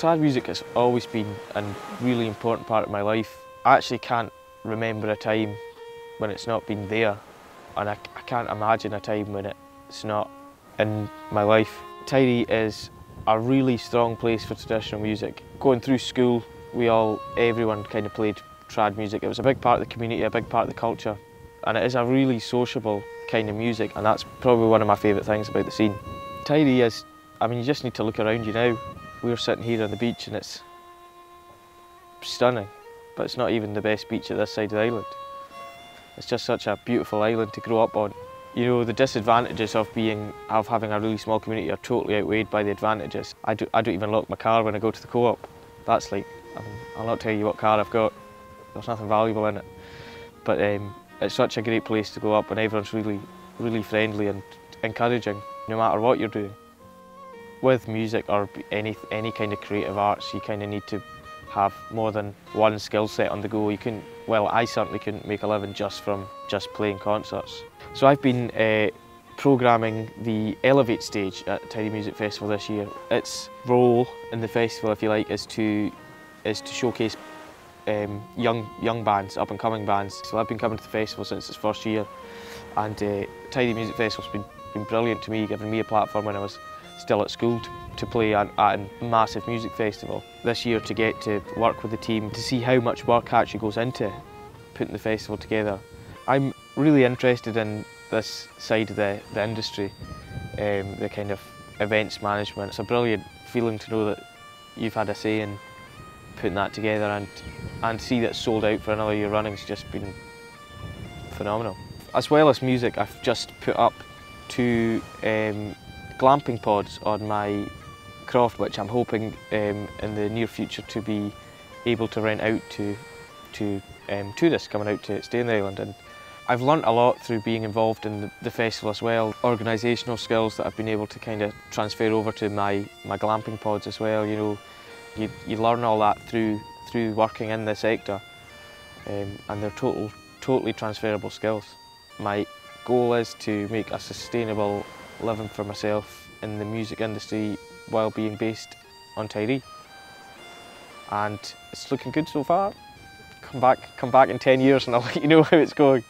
Trad music has always been a really important part of my life. I actually can't remember a time when it's not been there and I, I can't imagine a time when it's not in my life. Tiree is a really strong place for traditional music. Going through school, we all, everyone kind of played trad music. It was a big part of the community, a big part of the culture. And it is a really sociable kind of music and that's probably one of my favourite things about the scene. Tiree is, I mean you just need to look around you now. We're sitting here on the beach and it's stunning, but it's not even the best beach at this side of the island. It's just such a beautiful island to grow up on. You know, the disadvantages of being of having a really small community are totally outweighed by the advantages. I, do, I don't even lock my car when I go to the co-op. That's like, I mean, I'll not tell you what car I've got. There's nothing valuable in it. But um, it's such a great place to go up and everyone's really, really friendly and encouraging, no matter what you're doing. With music or any, any kind of creative arts, you kind of need to have more than one skill set on the go. You can, well, I certainly couldn't make a living just from just playing concerts. So I've been uh, programming the Elevate stage at Tiree Music Festival this year. Its role in the festival, if you like, is to is to showcase um, young young bands, up and coming bands. So I've been coming to the festival since its first year, and uh, Tiree Music Festival's been been brilliant to me, giving me a platform when I was still at school to, to play at, at, a massive music festival. This year to get to work with the team, to see how much work actually goes into putting the festival together. I'm really interested in this side of the, the industry, um, the kind of events management. It's a brilliant feeling to know that you've had a say in putting that together and, and see that sold out for another year running has just been phenomenal. As well as music, I've just put up two um, glamping pods on my croft, which I'm hoping um, in the near future to be able to rent out to, to um, tourists coming out to stay in the island. And I've learnt a lot through being involved in the, the festival as well. Organisational skills that I've been able to kind of transfer over to my, my glamping pods as well. You know, you, you learn all that through, through working in the sector um, and they're total, totally transferable skills. My goal is to make a sustainable living for myself in the music industry while being based on Tiree. And it's looking good so far. Come back, come back in 10 years and I'll let you know how it's going.